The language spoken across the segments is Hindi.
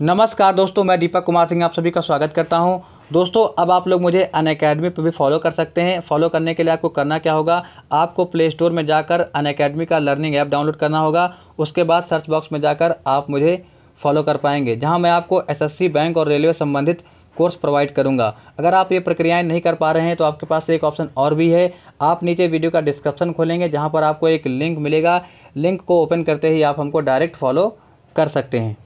नमस्कार दोस्तों, मैं दीपक कुमार सिंह आप सभी का स्वागत करता हूँ। दोस्तों, अब आप लोग मुझे अन अकेडमी पर भी फॉलो कर सकते हैं। फॉलो करने के लिए आपको करना क्या होगा? आपको प्ले स्टोर में जाकर अन अकेडमी का लर्निंग ऐप डाउनलोड करना होगा। उसके बाद सर्च बॉक्स में जाकर आप मुझे फॉलो कर पाएँगे, जहाँ मैं आपको एसएससी बैंक और रेलवे संबंधित कोर्स प्रोवाइड करूँगा। अगर आप ये प्रक्रियाएँ नहीं कर पा रहे हैं तो आपके पास एक ऑप्शन और भी है। आप नीचे वीडियो का डिस्क्रिप्शन खोलेंगे, जहाँ पर आपको एक लिंक मिलेगा। लिंक को ओपन करते ही आप हमको डायरेक्ट फॉलो कर सकते हैं।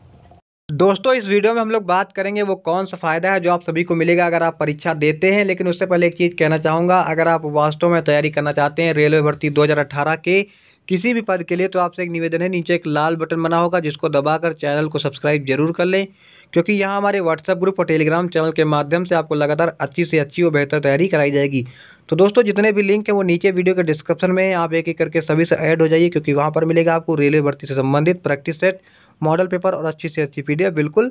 दोस्तों, इस वीडियो में हम लोग बात करेंगे वो कौन सा फ़ायदा है जो आप सभी को मिलेगा अगर आप परीक्षा देते हैं। लेकिन उससे पहले एक चीज़ कहना चाहूँगा, अगर आप वास्तव में तैयारी करना चाहते हैं, रेलवे भर्ती 2018 के किसी भी पद के लिए तो आपसे एक निवेदन है, नीचे एक लाल बटन बना होगा, जिसको दबाकर चैनल को सब्सक्राइब ज़रूर कर लें। क्योंकि यहाँ हमारे व्हाट्सएप ग्रुप और टेलीग्राम चैनल के माध्यम से आपको लगातार अच्छी से अच्छी और बेहतर तैयारी कराई जाएगी। तो दोस्तों, जितने भी लिंक हैं, वो नीचे वीडियो के डिस्क्रिप्शन में आप एक एक करके सभी से ऐड हो जाइए, क्योंकि वहाँ पर मिलेगा आपको रेलवे भर्ती से संबंधित प्रैक्टिस सेट मॉडल पेपर और अच्छी से अच्छी पी बिल्कुल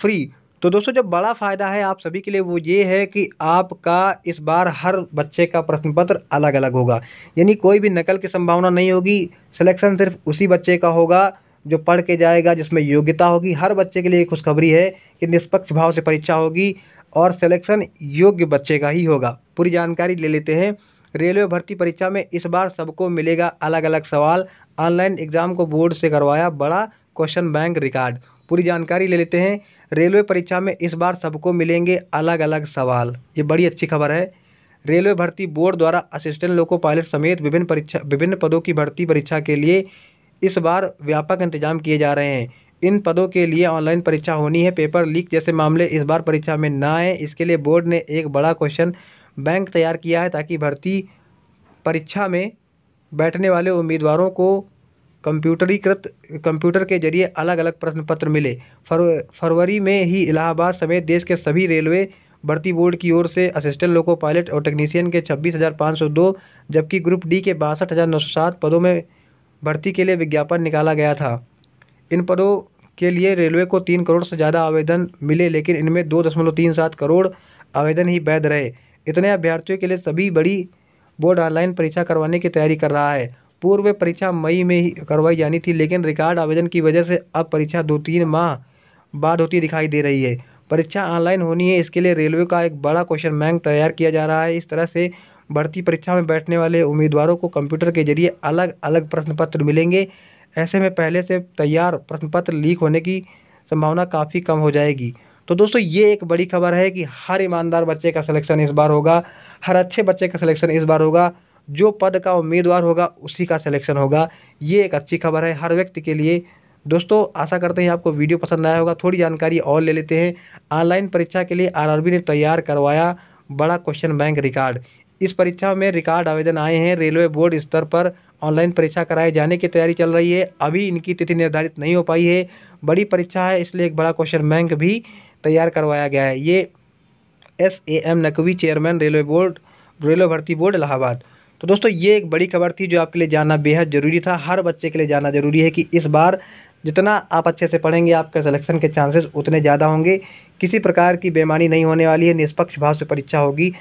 फ्री तो दोस्तों जो बड़ा फ़ायदा है आप सभी के लिए, वो ये है कि आपका इस बार हर बच्चे का प्रश्न पत्र अलग अलग होगा। यानी कोई भी नकल की संभावना नहीं होगी। सिलेक्शन सिर्फ़ उसी बच्चे का होगा जो पढ़ के जाएगा, जिसमें योग्यता होगी। हर बच्चे के लिए खुशखबरी है कि निष्पक्ष भाव से परीक्षा होगी और सिलेक्शन योग्य बच्चे का ही होगा। पूरी जानकारी ले लेते हैं। रेलवे भर्ती परीक्षा में इस बार सबको मिलेगा अलग अलग सवाल। ऑनलाइन एग्ज़ाम को बोर्ड से करवाया बड़ा क्वेश्चन बैंक रिकॉर्ड। पूरी जानकारी ले लेते हैं। रेलवे परीक्षा में इस बार सबको मिलेंगे अलग अलग सवाल। ये बड़ी अच्छी खबर है। रेलवे भर्ती बोर्ड द्वारा असिस्टेंट लोको पायलट समेत विभिन्न परीक्षा, विभिन्न पदों की भर्ती परीक्षा के लिए इस बार व्यापक इंतज़ाम किए जा रहे हैं। इन पदों के लिए ऑनलाइन परीक्षा होनी है। पेपर लीक जैसे मामले इस बार परीक्षा में ना आए। इसके लिए बोर्ड ने एक बड़ा क्वेश्चन बैंक तैयार किया है ताकि भर्ती परीक्षा में बैठने वाले उम्मीदवारों को कंप्यूटरीकृत कंप्यूटर के ज़रिए अलग अलग प्रश्न पत्र मिले। फर, फरवरी में ही इलाहाबाद समेत देश के सभी रेलवे भर्ती बोर्ड की ओर से असिस्टेंट लोको पायलट और टेक्नीशियन के छब्बीस हज़ार पाँच सौ दो जबकि ग्रुप डी के बासठ पदों में भर्ती के लिए विज्ञापन निकाला गया था। इन पदों के लिए रेलवे को तीन करोड़ से ज़्यादा आवेदन मिले लेकिन इनमें दो दशमलव तीन सात करोड़ आवेदन ही वैध रहे। इतने अभ्यर्थियों के लिए सभी बड़ी बोर्ड ऑनलाइन परीक्षा करवाने की तैयारी कर रहा है। पूर्व परीक्षा मई में ही करवाई जानी थी, लेकिन रिकॉर्ड आवेदन की वजह से अब परीक्षा दो तीन माह बाद होती दिखाई दे रही है। परीक्षा ऑनलाइन होनी है, इसके लिए रेलवे का एक बड़ा क्वेश्चन बैंक तैयार किया जा रहा है। इस तरह से भर्ती परीक्षा में बैठने वाले उम्मीदवारों को कंप्यूटर के ज़रिए अलग अलग प्रश्न पत्र मिलेंगे। ऐसे में पहले से तैयार प्रश्न पत्र लीक होने की संभावना काफ़ी कम हो जाएगी। तो दोस्तों, ये एक बड़ी खबर है कि हर ईमानदार बच्चे का सिलेक्शन इस बार होगा, हर अच्छे बच्चे का सिलेक्शन इस बार होगा। जो पद का उम्मीदवार होगा, उसी का सिलेक्शन होगा। ये एक अच्छी खबर है हर व्यक्ति के लिए। दोस्तों, आशा करते हैं आपको वीडियो पसंद आया होगा। थोड़ी जानकारी और ले लेते हैं। ऑनलाइन परीक्षा के लिए आरआरबी ने तैयार करवाया बड़ा क्वेश्चन बैंक रिकॉर्ड इस परीक्षा में रिकॉर्ड आवेदन आए हैं। रेलवे बोर्ड स्तर पर ऑनलाइन परीक्षा कराए जाने की तैयारी चल रही है। अभी इनकी तिथि निर्धारित नहीं हो पाई है। बड़ी परीक्षा है, इसलिए एक बड़ा क्वेश्चन बैंक भी तैयार करवाया गया है। ये S A M Naqvi chairman railway board, railway भर्ती बोर्ड इलाहाबाद। तो दोस्तों, ये एक बड़ी खबर थी जो आपके लिए जानना बेहद ज़रूरी था। हर बच्चे के लिए जानना ज़रूरी है कि इस बार जितना आप अच्छे से पढ़ेंगे, आपके सिलेक्शन के चांसेस उतने ज़्यादा होंगे। किसी प्रकार की बेमानी नहीं होने वाली है, निष्पक्ष भाव से परीक्षा होगी।